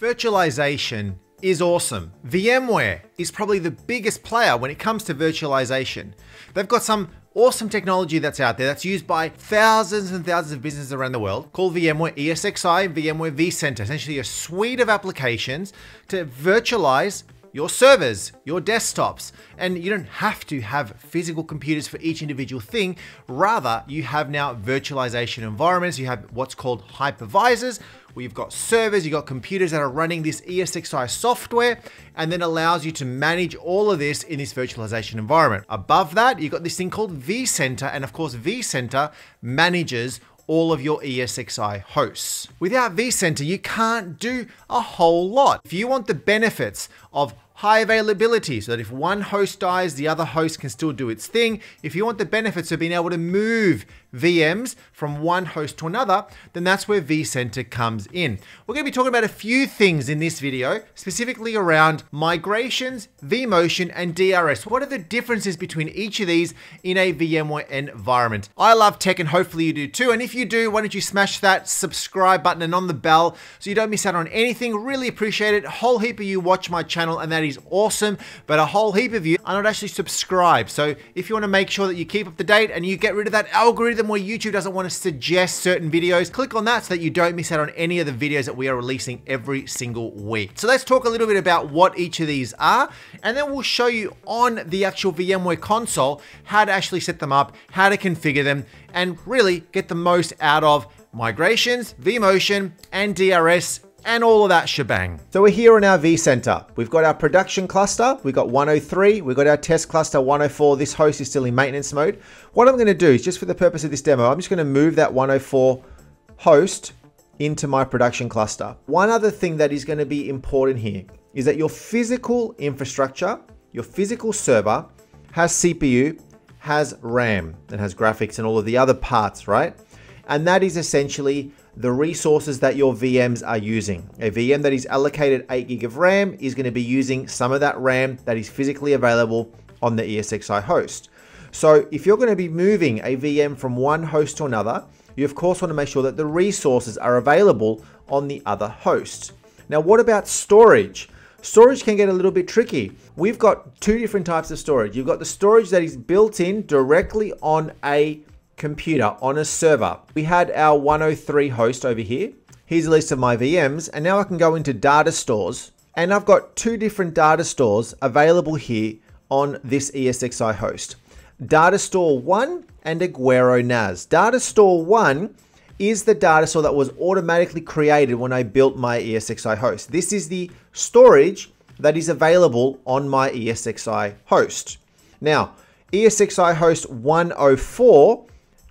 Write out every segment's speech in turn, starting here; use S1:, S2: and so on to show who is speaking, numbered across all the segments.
S1: Virtualization is awesome. VMware is probably the biggest player when it comes to virtualization. They've got some awesome technology that's out there that's used by thousands and thousands of businesses around the world called VMware ESXi VMware vCenter, essentially a suite of applications to virtualize your servers, your desktops, and you don't have to have physical computers for each individual thing. Rather, you have now virtualization environments. You have what's called hypervisors, where you've got servers, you've got computers that are running this ESXi software, and then allows you to manage all of this in this virtualization environment. Above that, you've got this thing called vCenter, and of course, vCenter manages all of your ESXi hosts. Without vCenter, you can't do a whole lot. If you want the benefits of high availability so that if one host dies, the other host can still do its thing. If you want the benefits of being able to move VMs from one host to another, then that's where vCenter comes in. We're going to be talking about a few things in this video, specifically around migrations, vMotion, and DRS. What are the differences between each of these in a VMware environment? I love tech and hopefully you do too. And if you do, why don't you smash that subscribe button and on the bell so you don't miss out on anything. Really appreciate it. A whole heap of you watch my channel and that is awesome, but a whole heap of you are not actually subscribed. So if you want to make sure that you keep up to date and you get rid of that algorithm where YouTube doesn't want to suggest certain videos, click on that so that you don't miss out on any of the videos that we are releasing every single week. So let's talk a little bit about what each of these are, and then we'll show you on the actual VMware console how to actually set them up, how to configure them, and really get the most out of migrations, vMotion, and DRS and all of that shebang. So we're here in our vCenter. We've got our production cluster, we've got 103, we've got our test cluster 104. This host is still in maintenance mode. What I'm gonna do is just for the purpose of this demo, I'm just gonna move that 104 host into my production cluster. One other thing that is gonna be important here is that your physical infrastructure, your physical server has CPU, has RAM, and has graphics and all of the other parts, right? And that is essentially the resources that your VMs are using. A VM that is allocated 8 gig of RAM is going to be using some of that RAM that is physically available on the ESXi host. So if you're going to be moving a VM from one host to another, you of course want to make sure that the resources are available on the other host. Now what about storage? Storage can get a little bit tricky. We've got two different types of storage. You've got the storage that is built in directly on a computer on a server. We had our 103 host over here. Here's a list of my VMs, and now I can go into data stores, and I've got two different data stores available here on this ESXi host. Data Store 1 and Aguero NAS. Data Store 1 is the data store that was automatically created when I built my ESXi host. This is the storage that is available on my ESXi host. Now, ESXi host 104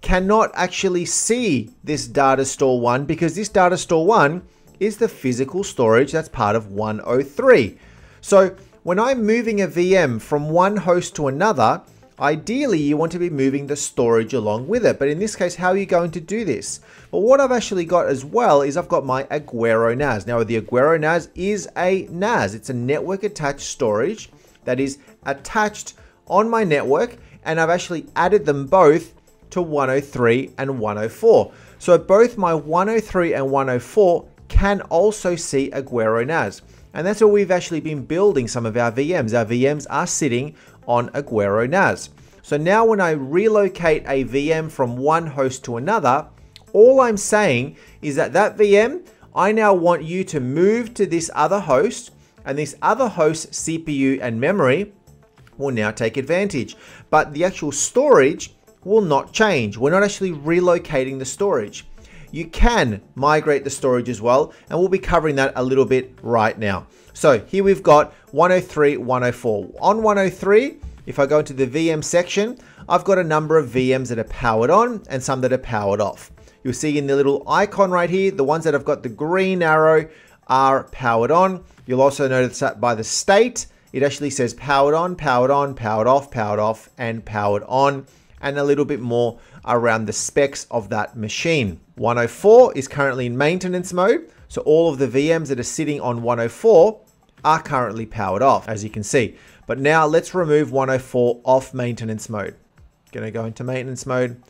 S1: cannot actually see this data store one because this data store one is the physical storage that's part of 103. So when I'm moving a VM from one host to another, ideally you want to be moving the storage along with it. But in this case, how are you going to do this? Well, what I've actually got as well is I've got my Aguero NAS. Now the Aguero NAS is a NAS. It's a network attached storage that is attached on my network and I've actually added them both to 103 and 104. So both my 103 and 104 can also see Aguero NAS. And that's where we've actually been building some of our VMs. Our VMs are sitting on Aguero NAS. So now when I relocate a VM from one host to another, all I'm saying is that that VM, I now want you to move to this other host and this other host's CPU and memory will now take advantage. But the actual storage will not change. We're not actually relocating the storage. You can migrate the storage as well, and we'll be covering that a little bit right now. So here we've got 103, 104. On 103, if I go into the VM section, I've got a number of VMs that are powered on and some that are powered off. You'll see in the little icon right here, the ones that have got the green arrow are powered on. You'll also notice that by the state, it actually says powered on, powered on, powered off, powered off, and powered on and a little bit more around the specs of that machine. 104 is currently in maintenance mode, so all of the VMs that are sitting on 104 are currently powered off, as you can see. But now let's remove 104 off maintenance mode. Gonna go into maintenance mode,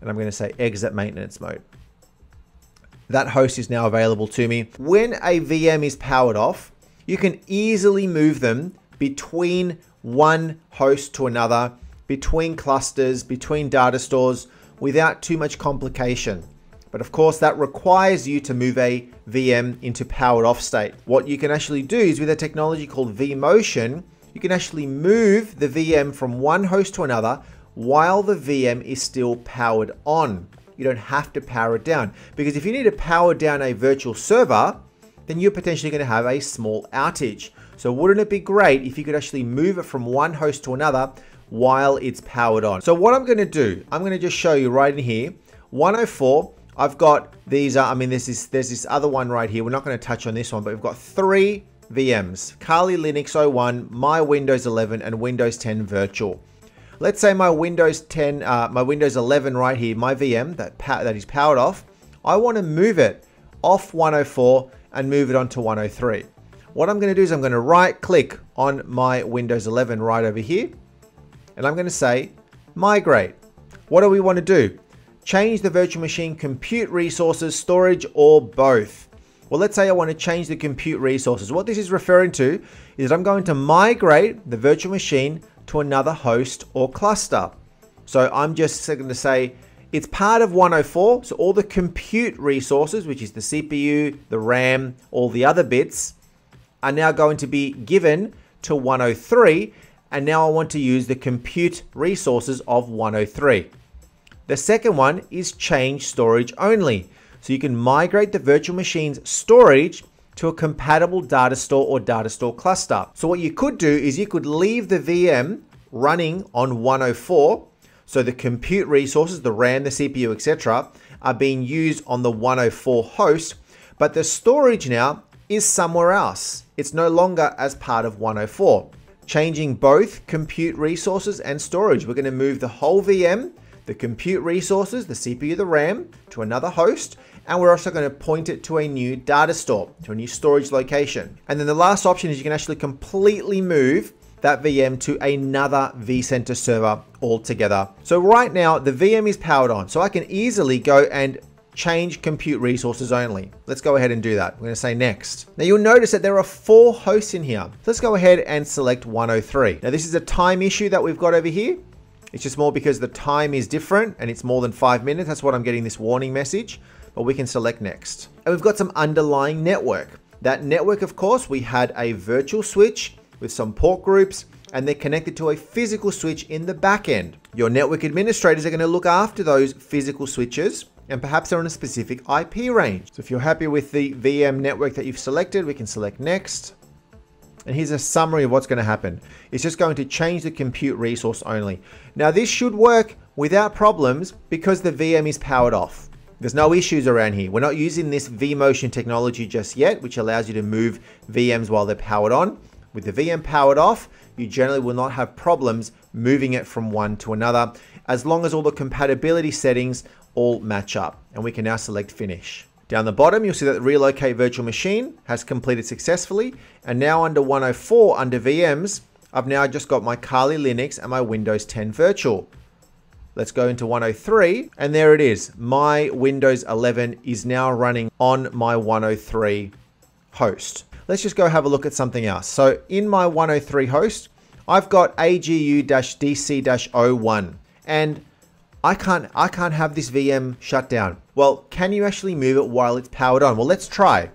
S1: and I'm gonna say exit maintenance mode. that host is now available to me. When a VM is powered off, you can easily move them between one host to another, between clusters, between data stores without too much complication. But of course, that requires you to move a VM into powered off state. What you can actually do is with a technology called vMotion, you can actually move the VM from one host to another while the VM is still powered on. You don't have to power it down because if you need to power down a virtual server, then you're potentially going to have a small outage. So wouldn't it be great if you could actually move it from one host to another while it's powered on? So what I'm going to do, I'm going to just show you right in here, 104, I've got these, uh, I mean, there's this, there's this other one right here. We're not going to touch on this one, but we've got three VMs, Kali Linux 01, my Windows 11, and Windows 10 Virtual. Let's say my Windows 10, uh, my Windows 11 right here, my VM that, that is powered off, I want to move it off 104 and move it onto 103. What I'm going to do is I'm going to right click on my Windows 11 right over here, and I'm going to say migrate. What do we want to do? change the virtual machine compute resources, storage, or both. Well, let's say I want to change the compute resources. What this is referring to is I'm going to migrate the virtual machine to another host or cluster. So I'm just going to say it's part of 104. So all the compute resources, which is the CPU, the RAM, all the other bits, are now going to be given to 103. And now I want to use the compute resources of 103. The second one is change storage only. So you can migrate the virtual machine's storage to a compatible data store or data store cluster. So what you could do is you could leave the VM running on 104. So the compute resources, the RAM, the CPU, etc., are being used on the 104 host, but the storage now is somewhere else. It's no longer as part of 104. Changing both compute resources and storage. We're going to move the whole VM the compute resources, the CPU, the RAM, to another host, and we're also going to point it to a new data store, to a new storage location. And then the last option is you can actually completely move that VM to another vCenter server altogether. So right now the VM is powered on, so I can easily go and change compute resources only. Let's go ahead and do that. We're going to say next. Now you'll notice that there are four hosts in here. let's go ahead and select 103. Now this is a time issue that we've got over here. It's just more because the time is different and it's more than five minutes. That's what I'm getting this warning message, but we can select next. And we've got some underlying network. That network, of course, we had a virtual switch with some port groups and they're connected to a physical switch in the back end. Your network administrators are gonna look after those physical switches and perhaps they're on a specific IP range. So if you're happy with the VM network that you've selected, we can select next. And here's a summary of what's going to happen. It's just going to change the compute resource only. Now this should work without problems because the VM is powered off. There's no issues around here. We're not using this vMotion technology just yet, which allows you to move VMs while they're powered on. With the VM powered off, you generally will not have problems moving it from one to another, as long as all the compatibility settings all match up. And we can now select finish. Down the bottom, you'll see that the relocate virtual machine has completed successfully. And now under 104, under VMs, I've now just got my Kali Linux and my Windows 10 virtual. Let's go into 103 and there it is. My Windows 11 is now running on my 103 host. Let's just go have a look at something else. So in my 103 host, I've got AGU-DC-01 and I can't, I can't have this VM shut down. Well, can you actually move it while it's powered on? Well, let's try.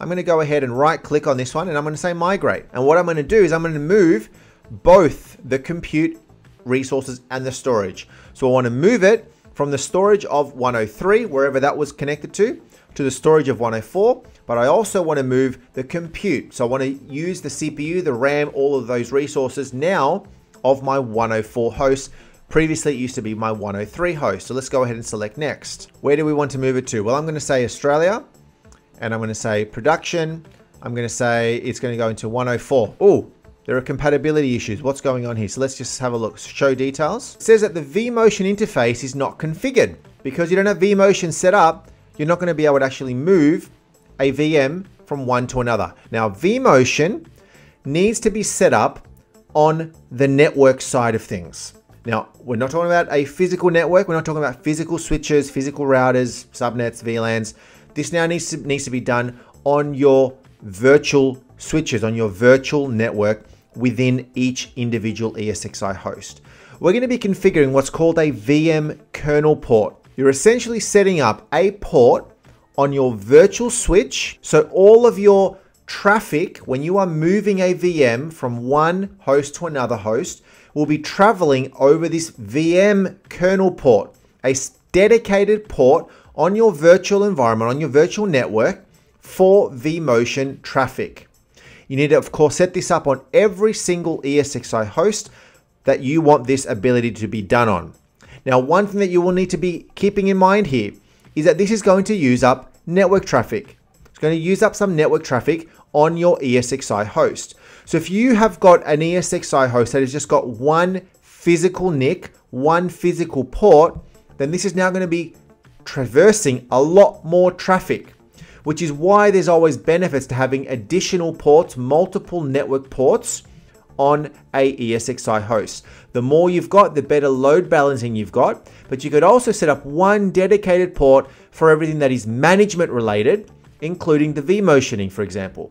S1: I'm going to go ahead and right click on this one and I'm going to say migrate. And what I'm going to do is I'm going to move both the compute resources and the storage. So I want to move it from the storage of 103, wherever that was connected to, to the storage of 104. But I also want to move the compute. So I want to use the CPU, the RAM, all of those resources now of my 104 host Previously, it used to be my 103 host. So let's go ahead and select next. Where do we want to move it to? Well, I'm going to say Australia and I'm going to say production. I'm going to say it's going to go into 104. Oh, there are compatibility issues. What's going on here? So let's just have a look. Show details. It says that the vMotion interface is not configured. Because you don't have vMotion set up, you're not going to be able to actually move a VM from one to another. Now, vMotion needs to be set up on the network side of things. Now, we're not talking about a physical network. We're not talking about physical switches, physical routers, subnets, VLANs. this now needs to, needs to be done on your virtual switches, on your virtual network within each individual ESXi host. We're going to be configuring what's called a VM kernel port. You're essentially setting up a port on your virtual switch. So all of your traffic, when you are moving a VM from one host to another host, will be traveling over this VM kernel port, a dedicated port on your virtual environment, on your virtual network for vMotion traffic. You need to, of course, set this up on every single ESXi host that you want this ability to be done on. Now, one thing that you will need to be keeping in mind here is that this is going to use up network traffic. It's going to use up some network traffic on your ESXi host. So if you have got an ESXi host that has just got one physical NIC, one physical port, then this is now going to be traversing a lot more traffic, which is why there's always benefits to having additional ports, multiple network ports on a ESXi host. The more you've got, the better load balancing you've got, but you could also set up one dedicated port for everything that is management related, including the vMotioning, for example.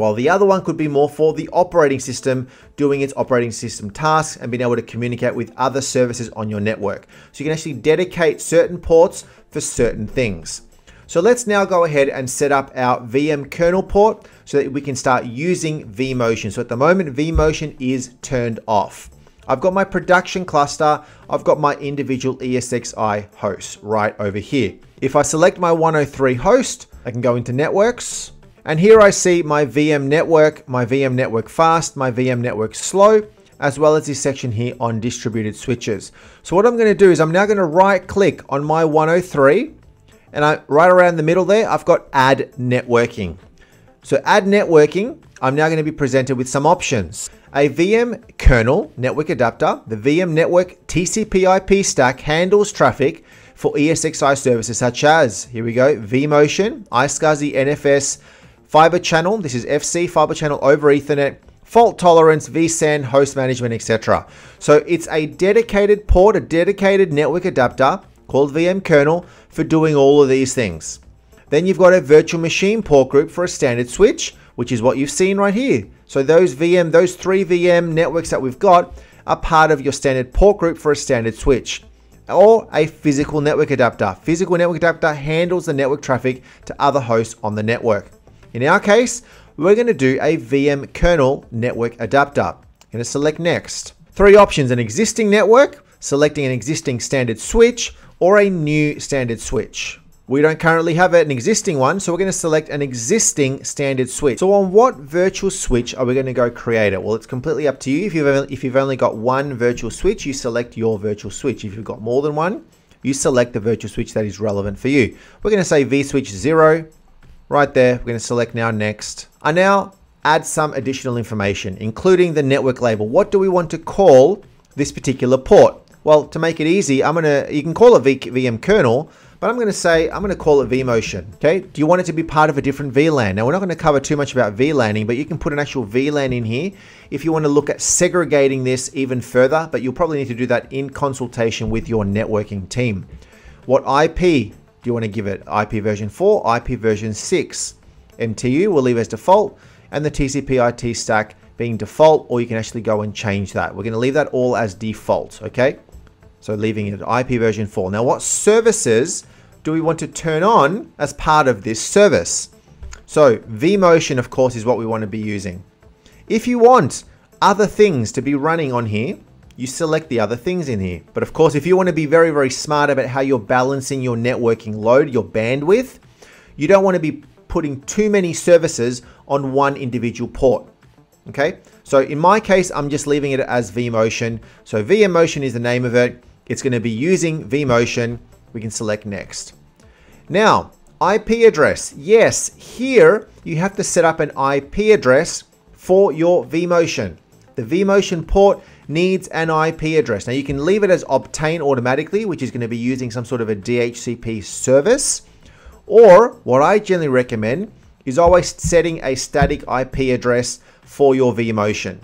S1: While the other one could be more for the operating system doing its operating system tasks and being able to communicate with other services on your network. So you can actually dedicate certain ports for certain things. So let's now go ahead and set up our VM kernel port so that we can start using vMotion. So at the moment, vMotion is turned off. I've got my production cluster, I've got my individual ESXi hosts right over here. If I select my 103 host, I can go into networks, and here I see my VM network, my VM network fast, my VM network slow, as well as this section here on distributed switches. So what I'm going to do is I'm now going to right click on my 103 and I, right around the middle there, I've got add networking. So add networking, I'm now going to be presented with some options. A VM kernel network adapter, the VM network TCP IP stack handles traffic for ESXi services such as, here we go, vMotion, iSCSI, NFS, fiber channel, this is FC, fiber channel over ethernet, fault tolerance, vSAN, host management, etc. So it's a dedicated port, a dedicated network adapter called VM kernel for doing all of these things. Then you've got a virtual machine port group for a standard switch, which is what you've seen right here. So those VM, those three VM networks that we've got are part of your standard port group for a standard switch or a physical network adapter. Physical network adapter handles the network traffic to other hosts on the network. In our case, we're going to do a VM kernel network adapter. I'm going to select next. Three options, an existing network, selecting an existing standard switch, or a new standard switch. We don't currently have an existing one, so we're going to select an existing standard switch. So on what virtual switch are we going to go create it? Well, it's completely up to you. If you've, only, if you've only got one virtual switch, you select your virtual switch. If you've got more than one, you select the virtual switch that is relevant for you. We're going to say vSwitch 0, Right there, we're going to select now next. I now add some additional information, including the network label. What do we want to call this particular port? Well, to make it easy, I'm going to, you can call it VM kernel, but I'm going to say, I'm going to call it vMotion. Okay. Do you want it to be part of a different VLAN? Now, we're not going to cover too much about VLANing, but you can put an actual VLAN in here if you want to look at segregating this even further, but you'll probably need to do that in consultation with your networking team. What IP do you want to give it IP version 4, IP version 6? MTU we'll leave as default and the TCP IP stack being default or you can actually go and change that. We're going to leave that all as default, okay? So leaving it IP version 4. Now what services do we want to turn on as part of this service? So vMotion of course is what we want to be using. If you want other things to be running on here, you select the other things in here. But of course, if you want to be very, very smart about how you're balancing your networking load, your bandwidth, you don't want to be putting too many services on one individual port. Okay, so in my case, I'm just leaving it as vMotion. So vMotion is the name of it. It's going to be using vMotion. We can select next. Now, IP address. Yes, here you have to set up an IP address for your vMotion. The vMotion port needs an IP address. Now you can leave it as obtain automatically, which is going to be using some sort of a DHCP service. Or what I generally recommend is always setting a static IP address for your vMotion.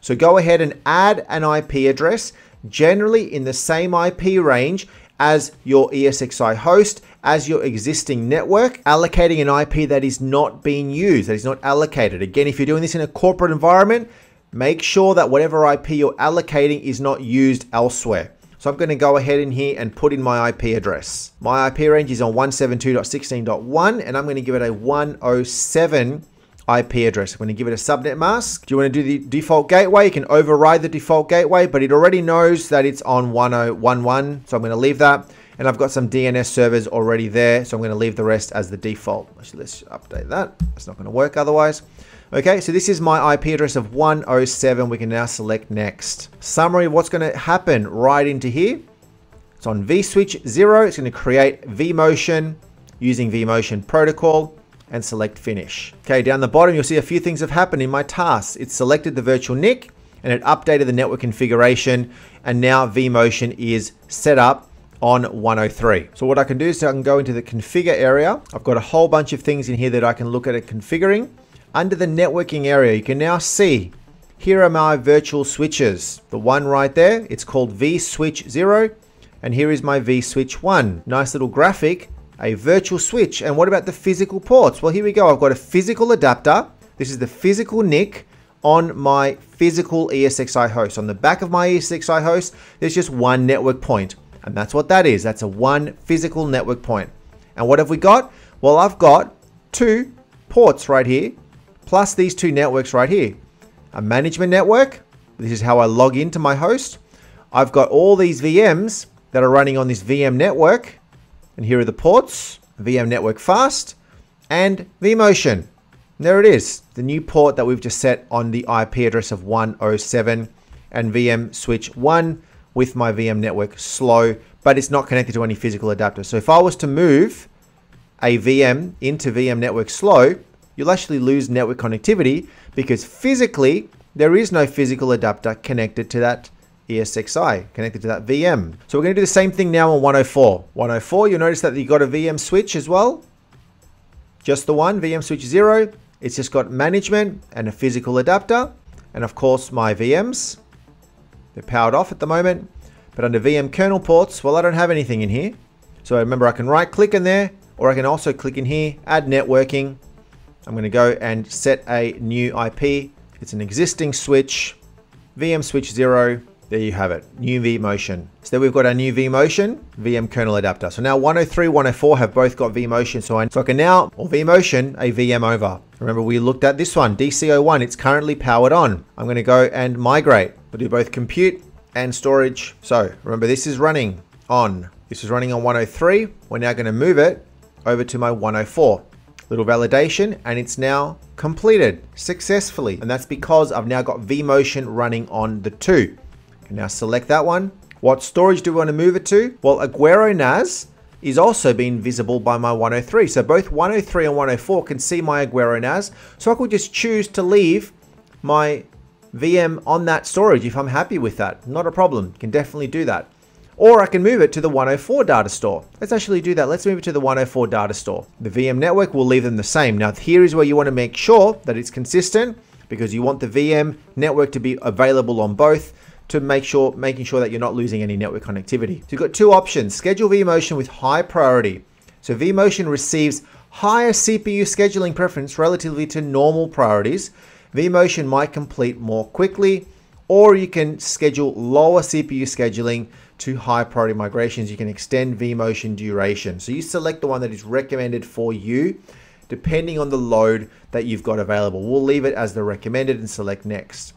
S1: So go ahead and add an IP address, generally in the same IP range as your ESXi host, as your existing network, allocating an IP that is not being used, that is not allocated. Again, if you're doing this in a corporate environment, make sure that whatever IP you're allocating is not used elsewhere. So I'm going to go ahead in here and put in my IP address. My IP range is on 172.16.1 and I'm going to give it a 107 IP address. I'm going to give it a subnet mask. Do you want to do the default gateway? You can override the default gateway, but it already knows that it's on 1011. So I'm going to leave that. And I've got some DNS servers already there. So I'm going to leave the rest as the default. Let's update that. It's not going to work otherwise. Okay, so this is my IP address of 107. We can now select next. Summary what's going to happen right into here. It's on vSwitch 0. It's going to create vMotion using vMotion protocol and select finish. Okay, down the bottom, you'll see a few things have happened in my tasks. It selected the virtual NIC and it updated the network configuration and now vMotion is set up on 103. So what I can do is I can go into the configure area. I've got a whole bunch of things in here that I can look at it configuring. Under the networking area, you can now see here are my virtual switches. The one right there, it's called vSwitch 0, and here is my vSwitch 1. Nice little graphic, a virtual switch. And what about the physical ports? Well, here we go. I've got a physical adapter. This is the physical NIC on my physical ESXi host. On the back of my ESXi host, there's just one network point. And that's what that is. That's a one physical network point. And what have we got? Well, I've got two ports right here plus these two networks right here. A management network, this is how I log into my host. I've got all these VMs that are running on this VM network, and here are the ports, VM network fast, and vMotion. There it is, the new port that we've just set on the IP address of 107 and VM switch 1 with my VM network slow, but it's not connected to any physical adapter. So if I was to move a VM into VM network slow, you'll actually lose network connectivity because physically there is no physical adapter connected to that ESXi, connected to that VM. So we're going to do the same thing now on 104. 104, you'll notice that you've got a VM switch as well. Just the one, VM switch 0. It's just got management and a physical adapter. And of course my VMs. They're powered off at the moment. But under VM kernel ports, well I don't have anything in here. So remember I can right click in there or I can also click in here, add networking, I'm going to go and set a new IP. It's an existing switch, VM switch 0. There you have it, new vMotion. So then we've got our new vMotion, VM kernel adapter. So now 103, 104 have both got vMotion. So I, so I can now, or vMotion, a VM over. Remember we looked at this one, DC01, it's currently powered on. I'm going to go and migrate. We'll do both compute and storage. So remember this is running on, this is running on 103. We're now going to move it over to my 104 little validation and it's now completed successfully. And that's because I've now got vMotion running on the two. Can now select that one. What storage do we want to move it to? Well, Aguero NAS is also being visible by my 103. So both 103 and 104 can see my Aguero NAS. So I could just choose to leave my VM on that storage if I'm happy with that. Not a problem, can definitely do that. Or I can move it to the 104 data store. Let's actually do that. Let's move it to the 104 data store. The VM network will leave them the same. Now here is where you want to make sure that it's consistent because you want the VM network to be available on both to make sure making sure that you're not losing any network connectivity. So you've got two options. Schedule vMotion with high priority. So vMotion receives higher CPU scheduling preference relatively to normal priorities. vMotion might complete more quickly, or you can schedule lower CPU scheduling to high priority migrations, you can extend vMotion duration. So you select the one that is recommended for you, depending on the load that you've got available. We'll leave it as the recommended and select next.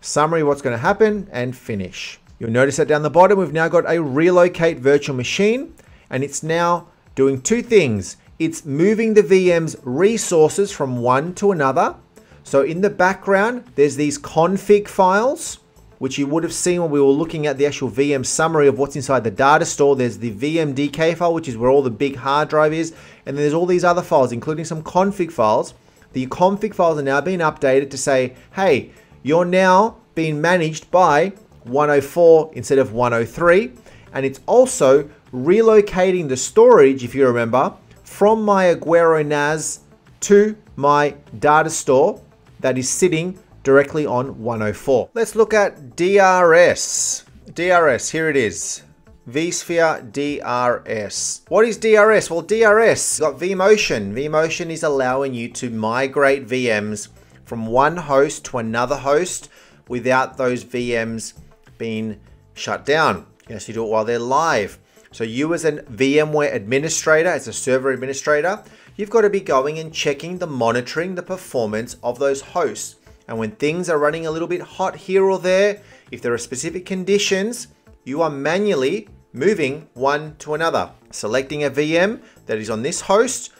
S1: Summary, what's gonna happen and finish. You'll notice that down the bottom, we've now got a relocate virtual machine and it's now doing two things. It's moving the VM's resources from one to another. So in the background, there's these config files which you would have seen when we were looking at the actual VM summary of what's inside the data store. There's the VMDK file, which is where all the big hard drive is. And then there's all these other files, including some config files. The config files are now being updated to say, hey, you're now being managed by 104 instead of 103. And it's also relocating the storage, if you remember, from my Aguero NAS to my data store that is sitting directly on 104. Let's look at DRS. DRS, here it is. vSphere DRS. What is DRS? Well, DRS got vMotion. vMotion is allowing you to migrate VMs from one host to another host without those VMs being shut down. Yes, you do it while they're live. So you as a VMware administrator, as a server administrator, you've got to be going and checking the monitoring the performance of those hosts. And when things are running a little bit hot here or there, if there are specific conditions, you are manually moving one to another. Selecting a VM that is on this host,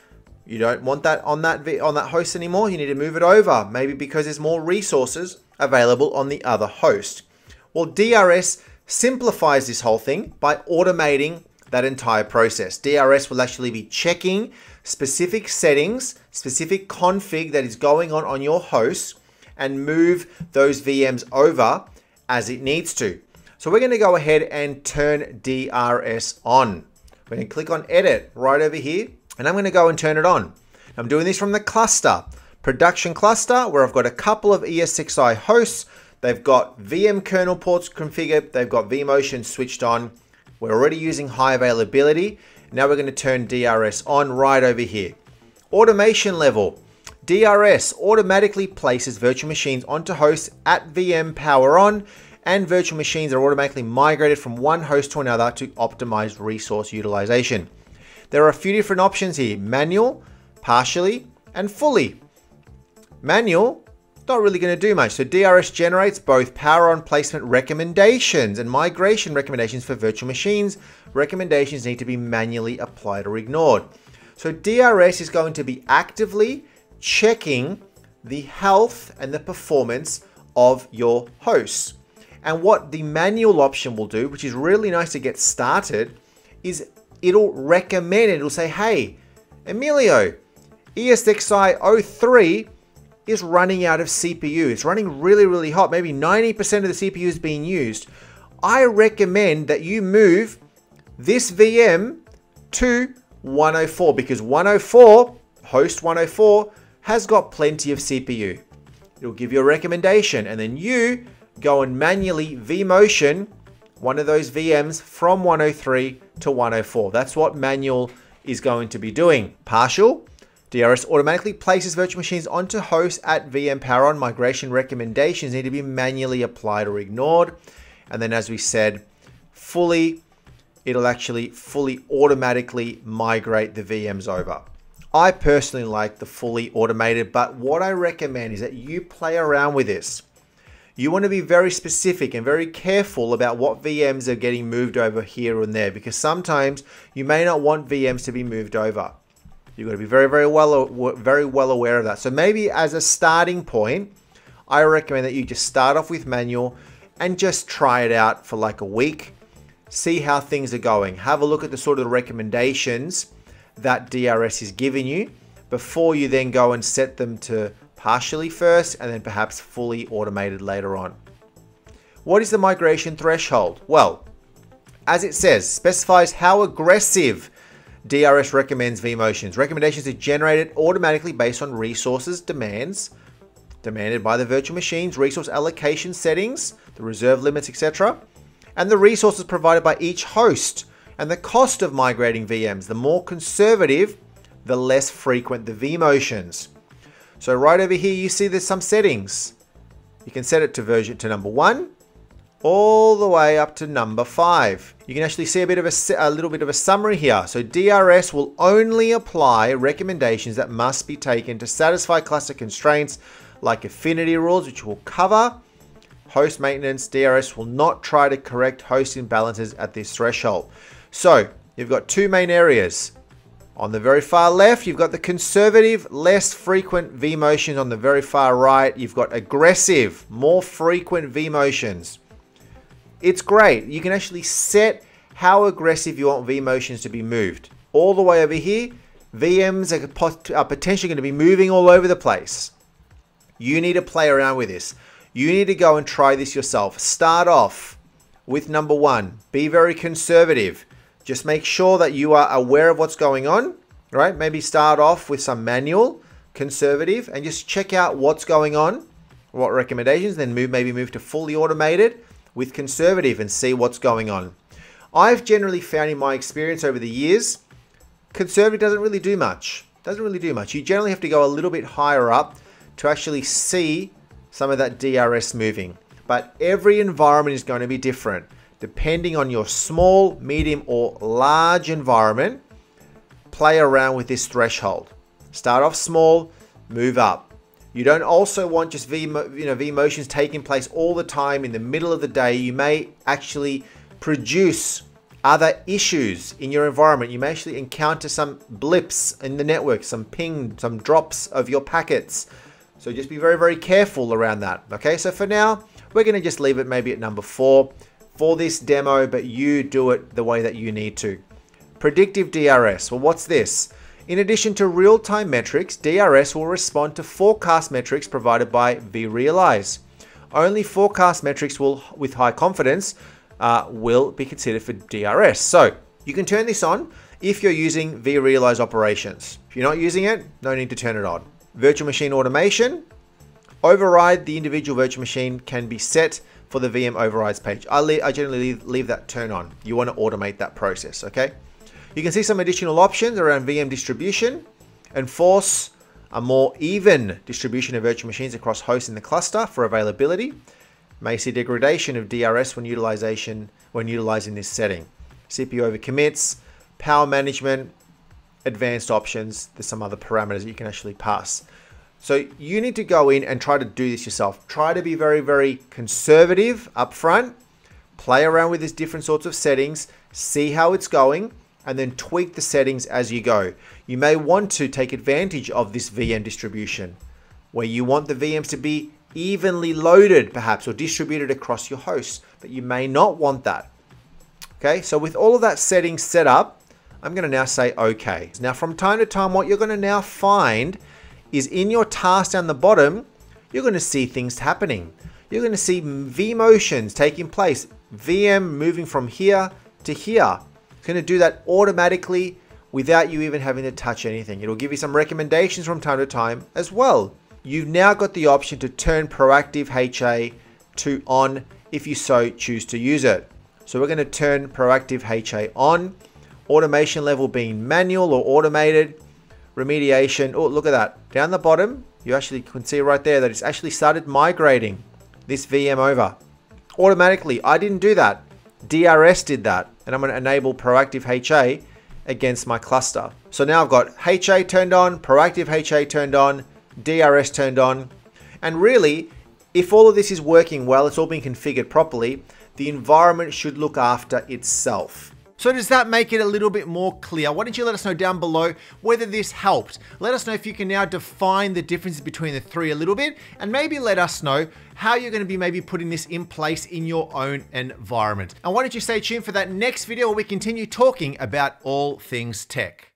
S1: you don't want that on that on that host anymore. You need to move it over, maybe because there's more resources available on the other host. Well, DRS simplifies this whole thing by automating that entire process. DRS will actually be checking specific settings, specific config that is going on on your host and move those VMs over as it needs to. So we're going to go ahead and turn DRS on. We're to click on edit right over here and I'm going to go and turn it on. I'm doing this from the cluster, production cluster where I've got a couple of ESXi hosts. They've got VM kernel ports configured. They've got vMotion switched on. We're already using high availability. Now we're going to turn DRS on right over here. Automation level. DRS automatically places virtual machines onto hosts at VM power on and virtual machines are automatically migrated from one host to another to optimize resource utilization. There are a few different options here, manual, partially, and fully. Manual, not really going to do much. So DRS generates both power on placement recommendations and migration recommendations for virtual machines. Recommendations need to be manually applied or ignored. So DRS is going to be actively checking the health and the performance of your hosts. And what the manual option will do, which is really nice to get started, is it'll recommend it. It'll say, hey, Emilio, ESXi 03 is running out of CPU. It's running really, really hot. Maybe 90% of the CPU is being used. I recommend that you move this VM to 104 because 104, host 104, has got plenty of CPU. It'll give you a recommendation and then you go and manually vMotion one of those VMs from 103 to 104. That's what manual is going to be doing. Partial, DRS automatically places virtual machines onto hosts at VM power on. Migration recommendations need to be manually applied or ignored. And then as we said, fully, it'll actually fully automatically migrate the VMs over. I personally like the fully automated, but what I recommend is that you play around with this. You want to be very specific and very careful about what VMs are getting moved over here and there because sometimes you may not want VMs to be moved over. You've got to be very, very well, very well aware of that. So maybe as a starting point, I recommend that you just start off with manual and just try it out for like a week. See how things are going. Have a look at the sort of recommendations that DRS is giving you before you then go and set them to partially first and then perhaps fully automated later on. What is the migration threshold? Well, as it says, specifies how aggressive DRS recommends vMotions. Recommendations are generated automatically based on resources demands demanded by the virtual machines, resource allocation settings, the reserve limits, etc., and the resources provided by each host and the cost of migrating VMs. The more conservative, the less frequent the vMotions. So right over here, you see there's some settings. You can set it to version to number one, all the way up to number five. You can actually see a bit of a, a little bit of a summary here. So DRS will only apply recommendations that must be taken to satisfy cluster constraints like affinity rules, which we'll cover. Host maintenance, DRS will not try to correct host imbalances at this threshold. So you've got two main areas. On the very far left, you've got the conservative, less frequent vMotions. On the very far right, you've got aggressive, more frequent vMotions. It's great. You can actually set how aggressive you want vMotions to be moved. All the way over here, VMs are potentially going to be moving all over the place. You need to play around with this. You need to go and try this yourself. Start off with number one. Be very conservative. Just make sure that you are aware of what's going on, right? Maybe start off with some manual, conservative, and just check out what's going on, what recommendations, then move maybe move to fully automated with conservative and see what's going on. I've generally found in my experience over the years, conservative doesn't really do much. Doesn't really do much. You generally have to go a little bit higher up to actually see some of that DRS moving. But every environment is going to be different. Depending on your small, medium, or large environment, play around with this threshold. Start off small, move up. You don't also want just V, you know, vMotions taking place all the time in the middle of the day. You may actually produce other issues in your environment. You may actually encounter some blips in the network, some ping, some drops of your packets. So just be very, very careful around that. Okay, so for now, we're gonna just leave it maybe at number four for this demo, but you do it the way that you need to. Predictive DRS, well, what's this? In addition to real-time metrics, DRS will respond to forecast metrics provided by vRealize. Only forecast metrics will, with high confidence uh, will be considered for DRS. So you can turn this on if you're using vRealize operations. If you're not using it, no need to turn it on. Virtual machine automation, override the individual virtual machine can be set for the VM overrides page. I, I generally leave, leave that turn on. You want to automate that process, okay? You can see some additional options around VM distribution, enforce a more even distribution of virtual machines across hosts in the cluster for availability, may see degradation of DRS when utilization when utilizing this setting. CPU over commits, power management, advanced options. There's some other parameters that you can actually pass. So you need to go in and try to do this yourself. Try to be very, very conservative up front. Play around with these different sorts of settings. See how it's going and then tweak the settings as you go. You may want to take advantage of this VM distribution where you want the VMs to be evenly loaded perhaps or distributed across your hosts, but you may not want that. Okay, so with all of that settings set up, I'm gonna now say okay. Now from time to time, what you're gonna now find is in your task down the bottom, you're gonna see things happening. You're gonna see vMotions taking place, VM moving from here to here. It's gonna do that automatically without you even having to touch anything. It'll give you some recommendations from time to time as well you've now got the option to turn proactive HA to on if you so choose to use it. So we're going to turn proactive HA on, automation level being manual or automated, remediation. Oh, look at that. Down the bottom, you actually can see right there that it's actually started migrating this VM over automatically. I didn't do that. DRS did that. And I'm going to enable proactive HA against my cluster. So now I've got HA turned on, proactive HA turned on, DRS turned on. And really, if all of this is working well, it's all being configured properly, the environment should look after itself. So does that make it a little bit more clear? Why don't you let us know down below whether this helped? Let us know if you can now define the differences between the three a little bit and maybe let us know how you're gonna be maybe putting this in place in your own environment. And why don't you stay tuned for that next video where we continue talking about all things tech.